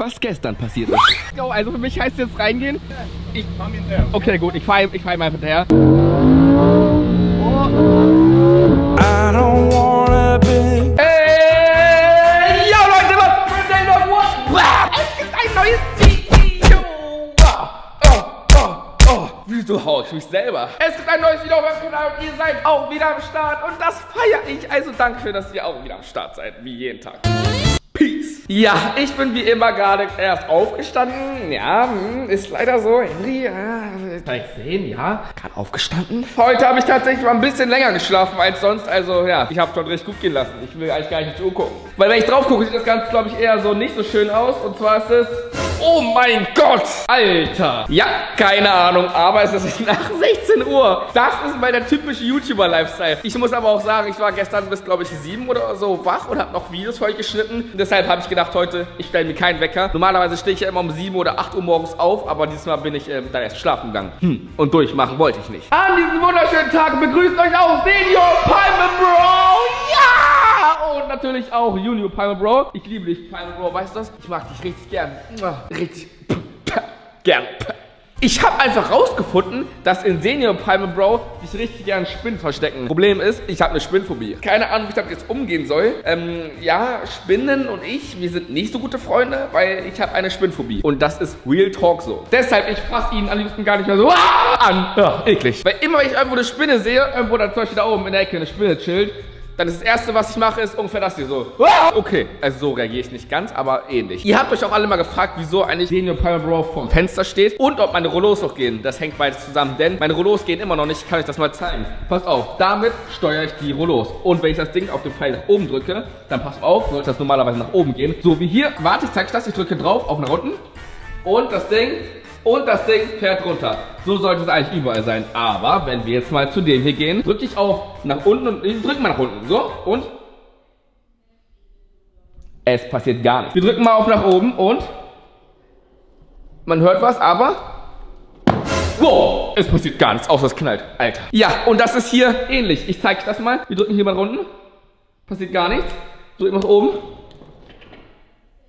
was gestern passiert ist. Go, also für mich heißt es jetzt reingehen. Ich fahr mir hinterher. Okay, gut, ich fahre ich fahr ihm einfach hinterher. I don't wanna be Ey, yo Leute, was ein neues What? Es gibt ein neues Video. Oh, oh, oh. Wieso hau ich mich selber? Es gibt ein neues Video auf meinem Kanal und ihr seid auch wieder am Start und das feiere ich. Also danke für, dass ihr auch wieder am Start seid, wie jeden Tag. Peace. Ja, ich bin wie immer gerade erst aufgestanden. Ja, hm, ist leider so. Henry, ja, kann ich sehen, ja. Gerade aufgestanden. Heute habe ich tatsächlich mal ein bisschen länger geschlafen als sonst. Also ja, ich habe schon recht gut gehen lassen. Ich will eigentlich gar nicht so gucken. Weil wenn ich drauf gucke, sieht das Ganze, glaube ich, eher so nicht so schön aus. Und zwar ist es... Oh mein Gott! Alter! Ja, keine Ahnung, aber es ist nach 16 Uhr. Das ist mal der typische YouTuber-Lifestyle. Ich muss aber auch sagen, ich war gestern bis, glaube ich, 7 oder so wach und habe noch Videos für euch geschnitten. Deshalb habe ich gedacht, heute, ich stelle mir keinen Wecker. Normalerweise stehe ich ja immer um 7 oder 8 Uhr morgens auf, aber dieses Mal bin ich ähm, dann erst schlafen gegangen. Hm, und durchmachen wollte ich nicht. An diesem wunderschönen Tag begrüßt euch auch Senior Palme Bro! Und natürlich auch Junior Palme Bro. Ich liebe dich, Palme Bro, weißt du das? Ich mag dich richtig gern. Richtig gern. Ich habe einfach rausgefunden, dass in Senior Palme Bro sich richtig gern Spinnen verstecken. Problem ist, ich habe eine Spinnphobie. Keine Ahnung, wie ich damit jetzt umgehen soll. Ähm, ja, Spinnen und ich, wir sind nicht so gute Freunde, weil ich habe eine Spinnphobie. Und das ist Real Talk so. Deshalb, ich fasse ihn am liebsten gar nicht mehr so an. Ja, eklig. Weil immer, wenn ich irgendwo eine Spinne sehe, irgendwo da zum Beispiel da oben in der Ecke eine Spinne chillt, dann ist das erste, was ich mache, ist ungefähr das hier so. Ah! Okay, also so reagiere ich nicht ganz, aber ähnlich. Ihr habt euch auch alle mal gefragt, wieso eigentlich Senior Palmer Bro vorm Fenster steht und ob meine Rollos noch gehen. Das hängt beides zusammen, denn meine Rollos gehen immer noch nicht. Ich kann euch das mal zeigen. Passt auf, damit steuere ich die Rollos. Und wenn ich das Ding auf den Pfeil nach oben drücke, dann passt auf, sollte das normalerweise nach oben gehen. So wie hier. Warte, ich zeige euch das. Ich drücke drauf, auf nach unten. Und das Ding und das Ding fährt runter. So sollte es eigentlich überall sein. Aber wenn wir jetzt mal zu dem hier gehen, drücke ich auf nach unten und ich drücke mal nach unten. So und es passiert gar nichts. Wir drücken mal auf nach oben und man hört was, aber wow, es passiert gar nichts, außer es knallt. Alter. Ja, und das ist hier ähnlich. Ich zeige euch das mal. Wir drücken hier mal nach unten. Passiert gar nichts. Drücken nach oben.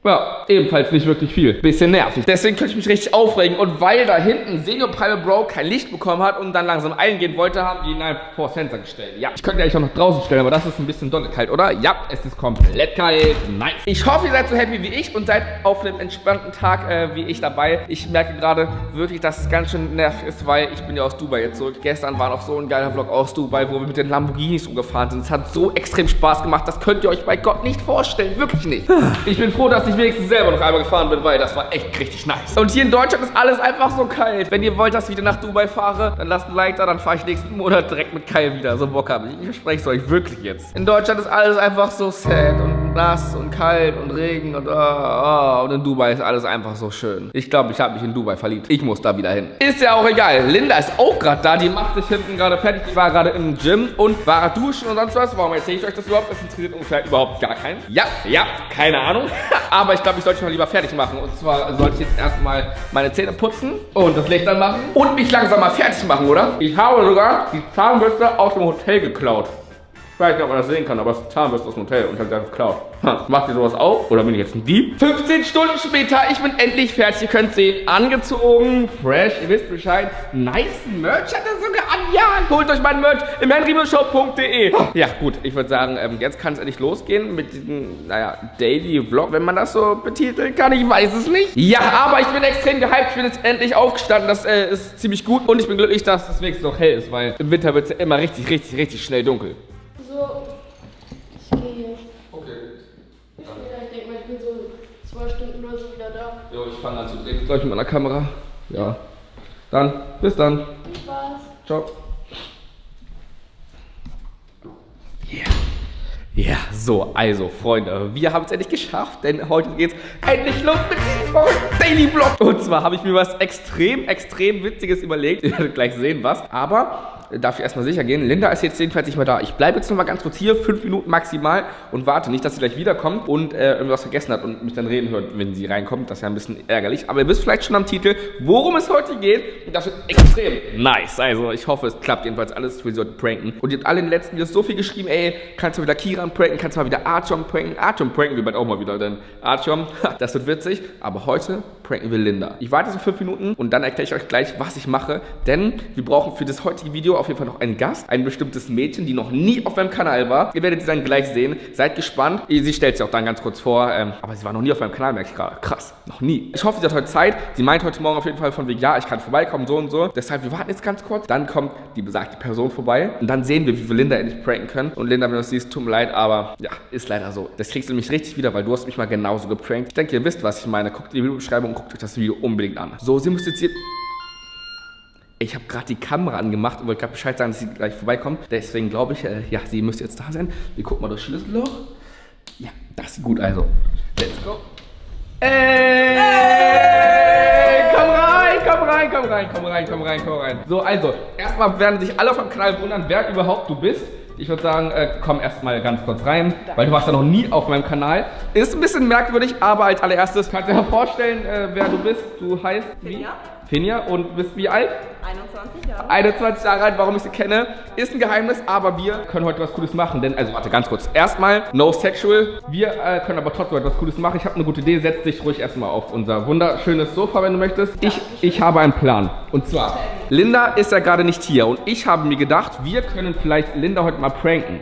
Ja, ebenfalls nicht wirklich viel. Bisschen nervig. Deswegen könnte ich mich richtig aufregen. Und weil da hinten Senior Private Bro kein Licht bekommen hat und dann langsam eingehen wollte, haben die ihn einfach vor Fenster gestellt. Ja, ich könnte eigentlich auch noch draußen stellen, aber das ist ein bisschen dolle kalt, oder? Ja, es ist komplett kalt. Nice. Ich hoffe, ihr seid so happy wie ich und seid auf einem entspannten Tag äh, wie ich dabei. Ich merke gerade wirklich, dass es ganz schön nervig ist, weil ich bin ja aus Dubai jetzt zurück. Gestern war noch so ein geiler Vlog aus Dubai, wo wir mit den Lamborghinis rumgefahren sind. Es hat so extrem Spaß gemacht. Das könnt ihr euch bei Gott nicht vorstellen. Wirklich nicht. Ich bin froh, dass ich wenigstens selber noch einmal gefahren bin, weil das war echt richtig nice. Und hier in Deutschland ist alles einfach so kalt. Wenn ihr wollt, dass ich wieder nach Dubai fahre, dann lasst ein Like da, dann fahre ich nächsten Monat direkt mit Kyle wieder. So Bock habe ich. Ich verspreche es euch wirklich jetzt. In Deutschland ist alles einfach so sad und nass und kalt und Regen und oh, oh. Und in Dubai ist alles einfach so schön. Ich glaube, ich habe mich in Dubai verliebt. Ich muss da wieder hin. Ist ja auch egal. Linda ist auch gerade da. Die macht sich hinten gerade fertig. Die war gerade im Gym und war duschen und sonst was. Warum erzähle ich euch das überhaupt? Das interessiert ungefähr überhaupt gar keinen. Ja, ja, keine Ahnung. Aber ich glaube, ich sollte mich mal lieber fertig machen. Und zwar sollte ich jetzt erstmal meine Zähne putzen und das Licht anmachen und mich langsam mal fertig machen, oder? Ich habe sogar die Zahnbürste aus dem Hotel geklaut. Ich weiß nicht, ob man das sehen kann, aber es ist Zahnbürste aus dem Hotel und ich habe das geklaut. Ha, macht ihr sowas auch? Oder bin ich jetzt ein Dieb? 15 Stunden später, ich bin endlich fertig. Ihr könnt sehen, angezogen, fresh, ihr wisst Bescheid. Nice Merch hat er sogar an. Ja, holt euch mein Merch im henrimoshop.de. Ja, gut, ich würde sagen, ähm, jetzt kann es endlich losgehen mit diesem, naja, Daily Vlog, wenn man das so betiteln kann. Ich weiß es nicht. Ja, aber ich bin extrem gehypt. Ich bin jetzt endlich aufgestanden. Das äh, ist ziemlich gut. Und ich bin glücklich, dass es wenigstens noch hell ist, weil im Winter wird es ja immer richtig, richtig, richtig schnell dunkel. So, ich gehe hier. Okay. Ich, ich denke mal, ich bin so zwei Stunden oder so wieder da. Jo, ich fange an zu drehen. Gleich mit meiner Kamera. Ja. Dann, bis dann. Viel Spaß. Ciao. Ja, so, also, Freunde, wir haben es endlich geschafft, denn heute geht's endlich los mit diesem Daily Vlog. Und zwar habe ich mir was extrem, extrem Witziges überlegt. Ihr werdet gleich sehen, was. Aber darf ich erstmal sicher gehen. Linda ist jetzt jedenfalls nicht mehr da. Ich bleibe jetzt noch mal ganz kurz hier, fünf Minuten maximal und warte nicht, dass sie gleich wiederkommt und äh, irgendwas vergessen hat und mich dann reden hört, wenn sie reinkommt. Das ist ja ein bisschen ärgerlich. Aber ihr wisst vielleicht schon am Titel, worum es heute geht. Und das wird extrem nice. Also ich hoffe, es klappt jedenfalls alles. Ich will sie heute pranken. Und ihr habt alle in den letzten Videos so viel geschrieben, ey, kannst du wieder Kiran pranken, kannst du mal wieder Artyom pranken. Artyom pranken wir bald auch mal wieder, denn Artyom, das wird witzig. Aber heute pranken wir Linda. Ich warte so fünf Minuten und dann erkläre ich euch gleich, was ich mache. Denn wir brauchen für das heutige Video auf jeden Fall noch einen Gast. Ein bestimmtes Mädchen, die noch nie auf meinem Kanal war. Ihr werdet sie dann gleich sehen. Seid gespannt. Sie stellt sich auch dann ganz kurz vor. Ähm, aber sie war noch nie auf meinem Kanal, merke ich gerade. Krass, noch nie. Ich hoffe, sie hat heute Zeit. Sie meint heute Morgen auf jeden Fall von wegen, ja, ich kann vorbeikommen, so und so. Deshalb, wir warten jetzt ganz kurz. Dann kommt die besagte Person vorbei. Und dann sehen wir, wie wir Linda endlich pranken können. Und Linda, wenn du das siehst, tut mir leid, aber ja, ist leider so. Das kriegst du nämlich richtig wieder, weil du hast mich mal genauso geprankt. Ich denke, ihr wisst, was ich meine. Guckt die Videobeschreibung guckt euch das Video unbedingt an. So, sie müsste jetzt hier... Ich habe gerade die Kamera angemacht und wollte gerade Bescheid sagen, dass sie gleich vorbeikommt. Deswegen glaube ich, äh, ja, sie müsste jetzt da sein. Wir gucken mal durchs Schlüsselloch. Ja, das sieht gut also. Let's go. Ey! Komm rein, komm rein, komm rein, komm rein, komm rein, komm rein. So, also, erstmal werden sich alle auf dem Kanal wundern, wer überhaupt du bist. Ich würde sagen, äh, komm erstmal ganz kurz rein, weil du warst ja noch nie auf meinem Kanal. Ist ein bisschen merkwürdig, aber als allererstes kannst du dir vorstellen, äh, wer du bist. Du heißt wie? Finja. Und bist wie alt? 21 Jahre. 21 Jahre alt, warum ich sie kenne, ist ein Geheimnis, aber wir können heute was Cooles machen. Denn, also warte, ganz kurz. Erstmal, no sexual. Wir äh, können aber trotzdem etwas Cooles machen. Ich habe eine gute Idee. Setz dich ruhig erstmal auf unser wunderschönes Sofa, wenn du möchtest. Ich, ich habe einen Plan. Und zwar, Linda ist ja gerade nicht hier. Und ich habe mir gedacht, wir können vielleicht Linda heute mal pranken.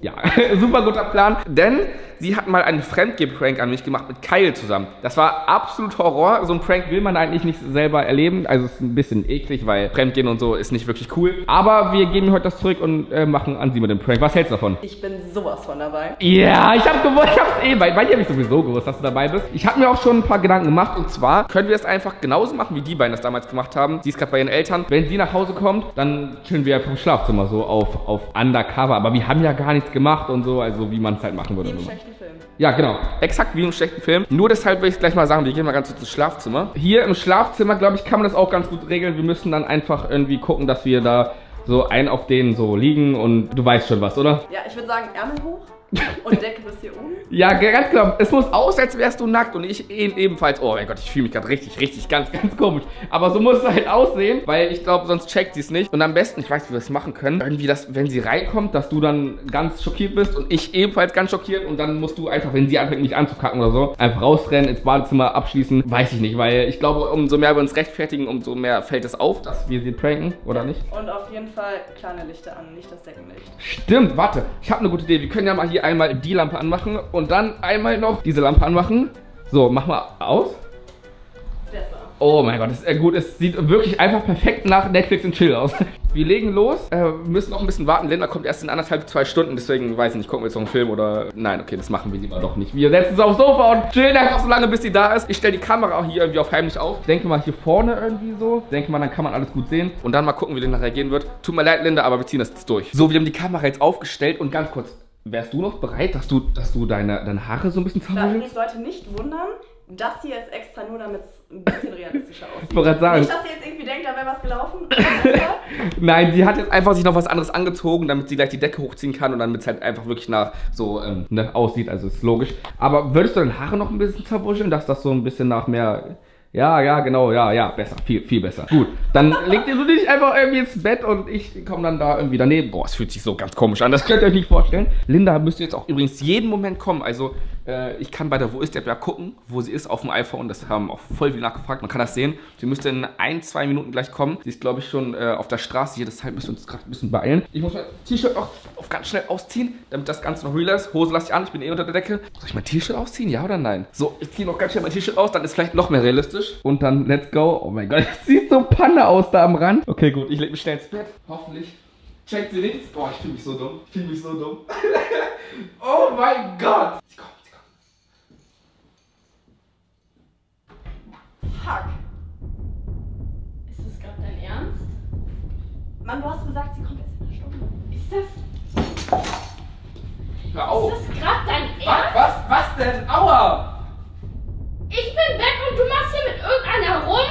Ja, super guter Plan, denn sie hat mal einen Fremdgeh-Prank an mich gemacht mit Kyle zusammen. Das war absolut Horror. So ein Prank will man eigentlich nicht selber erleben. Also es ist ein bisschen eklig, weil Fremdgehen und so ist nicht wirklich cool. Aber wir geben heute das zurück und äh, machen an sie mit dem Prank. Was hältst du davon? Ich bin sowas von dabei. Ja, ich habe gewusst, ich hab's eh, bei, bei dir habe ich sowieso gewusst, dass du dabei bist. Ich habe mir auch schon ein paar Gedanken gemacht und zwar können wir es einfach genauso machen, wie die beiden das damals gemacht haben. Sie ist gerade bei ihren Eltern. Wenn sie nach Hause kommt, dann chillen wir einfach im Schlafzimmer so auf, auf Undercover. Aber wir haben ja gar nichts gemacht und so, also wie man es halt machen würde. Wie im schlechten Film. Ja, genau. Exakt wie im schlechten Film. Nur deshalb will ich gleich mal sagen, wir gehen mal ganz kurz ins Schlafzimmer. Hier im Schlafzimmer, glaube ich, kann man das auch ganz gut regeln. Wir müssen dann einfach irgendwie gucken, dass wir da so ein auf denen so liegen und du weißt schon was, oder? Ja, ich würde sagen, Ärmel hoch und Decke bis hier oben. Ja, ganz genau. Es muss aus, als wärst du nackt und ich eben ebenfalls. Oh mein Gott, ich fühle mich gerade richtig, richtig, ganz, ganz komisch. Aber so muss es halt aussehen, weil ich glaube, sonst checkt sie es nicht. Und am besten, ich weiß, wie wir es machen können, irgendwie, dass, wenn sie reinkommt, dass du dann ganz schockiert bist und ich ebenfalls ganz schockiert und dann musst du einfach, wenn sie anfängt, mich anzukacken oder so, einfach rausrennen, ins Badezimmer abschließen. Weiß ich nicht, weil ich glaube, umso mehr wir uns rechtfertigen, umso mehr fällt es auf, dass wir sie pranken, oder nicht? Und auf jeden Fall kleine Lichter an, nicht das Deckenlicht. Stimmt, warte. Ich habe eine gute Idee. Wir können ja mal hier einmal die Lampe anmachen und dann einmal noch diese Lampe anmachen. So, mach mal aus. Besser. Oh mein Gott, das ist äh, gut. Es sieht wirklich einfach perfekt nach Netflix und Chill aus. Wir legen los. Äh, wir müssen noch ein bisschen warten. Linda kommt erst in anderthalb, zwei Stunden. Deswegen weiß ich nicht, gucken wir jetzt noch einen Film oder... Nein, okay, das machen wir lieber doch nicht. Wir setzen uns aufs Sofa und chillen einfach so lange, bis sie da ist. Ich stelle die Kamera auch hier irgendwie auf heimlich auf. Ich denke mal hier vorne irgendwie so. Ich denke mal, dann kann man alles gut sehen. Und dann mal gucken, wie Linda reagieren wird. Tut mir leid, Linda, aber wir ziehen das jetzt durch. So, wir haben die Kamera jetzt aufgestellt und ganz kurz. Wärst du noch bereit, dass du, dass du deine, deine Haare so ein bisschen zerholst? übrigens Leute nicht wundern, das hier ist extra nur, damit es ein bisschen realistischer aussieht. Ich wollte sagen. Nicht, dass ihr jetzt irgendwie denkt, da wäre was gelaufen. Nein, sie hat jetzt einfach sich noch was anderes angezogen, damit sie gleich die Decke hochziehen kann und damit es halt einfach wirklich nach so ähm, ne, aussieht. Also ist logisch. Aber würdest du deine Haare noch ein bisschen zerwuscheln, dass das so ein bisschen nach mehr. Ja, ja, genau, ja, ja, besser, viel, viel besser. Gut, dann legt ihr du dich einfach irgendwie ins Bett und ich komme dann da irgendwie daneben. Boah, es fühlt sich so ganz komisch an, das könnt ihr euch nicht vorstellen. Linda müsste jetzt auch übrigens jeden Moment kommen. Also, äh, ich kann bei der Wo ist App gucken, wo sie ist auf dem iPhone. Das haben auch voll viele nachgefragt. Man kann das sehen. Sie müsste in ein, zwei Minuten gleich kommen. Sie ist, glaube ich, schon äh, auf der Straße hier. Deshalb müssen wir uns gerade ein bisschen beeilen. Ich muss mein T-Shirt auch auf ganz schnell ausziehen, damit das Ganze noch realer ist. Hose lasse ich an, ich bin eh unter der Decke. Soll ich mein T-Shirt ausziehen? Ja oder nein? So, ich ziehe noch ganz schnell mein T-Shirt aus, dann ist vielleicht noch mehr realistisch. Und dann let's go. Oh mein Gott, es sieht so Panne aus da am Rand. Okay, gut, ich lege mich schnell ins Bett. Hoffentlich checkt sie nichts. Boah, ich fühle mich so dumm. Ich fühle mich so dumm. oh mein Gott. Sie kommt, sie kommt. Fuck. Ist das gerade dein Ernst? Mann, du hast gesagt, sie kommt erst in einer Stunde. Ist das, Hör auf. ist das gerade dein Was, Ernst? was, was denn? Aua! Ich bin weg und du machst hier mit irgendeiner rum?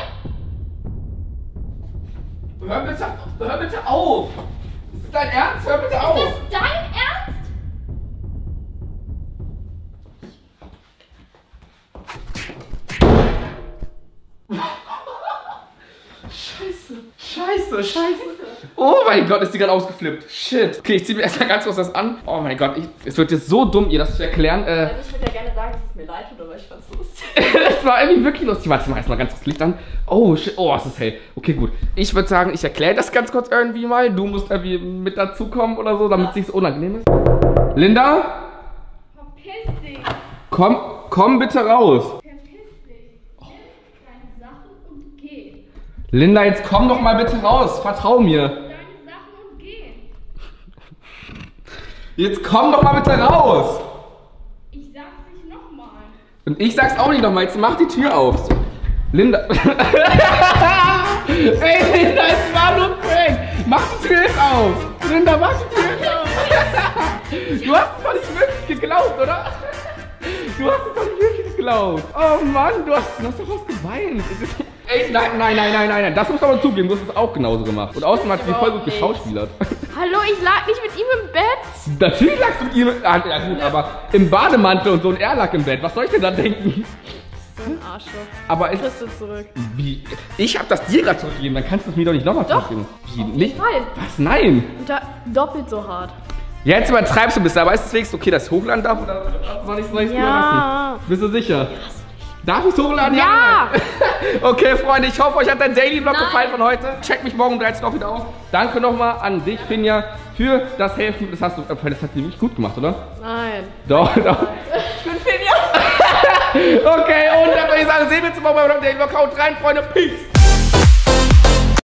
Hör bitte, hör bitte auf! Ist das dein Ernst? Hör bitte Ist auf! Scheiße, scheiße. Oh mein Gott, ist die gerade ausgeflippt. Shit. Okay, ich zieh mir erstmal ganz kurz das an. Oh mein Gott, ich, es wird jetzt so dumm, ihr das zu erklären. Äh, Also ich würde ja gerne sagen, dass es mir leid tut, aber ich fand's lustig. das war irgendwie wirklich lustig. Warte, ich mach erstmal ganz kurz Licht an. Oh, shit. Oh, es ist hell. Okay, gut. Ich würde sagen, ich erkläre das ganz kurz irgendwie mal. Du musst irgendwie mit dazukommen oder so, damit es nicht so unangenehm ist. Linda, Verpiss dich. komm, komm bitte raus. Verpiss dich. Nimm deine Sachen und geh. Linda, jetzt komm doch mal bitte raus. Vertrau mir. Deine Sachen und. Jetzt komm doch mal bitte raus. Ich sag's nicht nochmal. Und ich sag's auch nicht nochmal. Jetzt mach die Tür auf. Linda. Ey, Linda, es war nur Prank. Mach die Tür jetzt auf. Linda, mach die Tür jetzt auf. Du hast es doch nicht wirklich geglaubt, oder? Du hast es doch nicht wirklich geglaubt. Oh Mann, du hast, du hast doch was geweint. Ey, nein, nein, nein, nein, nein, nein. Das musst du aber zugeben. Du hast es auch genauso gemacht. Und außerdem hat sie voll gut geschauspielert. Hallo, ich lag nicht mit ihm im Bett. Natürlich lagst du mit ihm. Ah, ja gut, aber im Bademantel und so und er lag im Bett. Was soll ich denn da denken? So ein Arschloch. Aber ich, Kriegst du zurück. Wie? Ich hab das dir gerade zurückgegeben, dann kannst du es mir doch nicht nochmal zurückgeben. Wie? Nicht? Fall. Was? Nein! Und da doppelt so hart. Jetzt übertreibst du ein bisschen, aber ist es wenigstens okay, dass ich hochladen darf oder soll ich es nicht Ja. lassen? Bist du sicher? Darf ich es hochladen? Ja. okay, Freunde, ich hoffe, euch hat der Daily Vlog Nein. gefallen von heute. Checkt mich morgen um 13 Uhr wieder aus. Danke nochmal an dich, Finja, für das Helfen. Das hast du, äh, das hat wirklich gut gemacht, oder? Nein. Doch, doch. Ich bin Finja. Okay, und dann würde ich sagen, sehen wir uns morgen beim Daily Vlog. Haut rein, Freunde. Peace.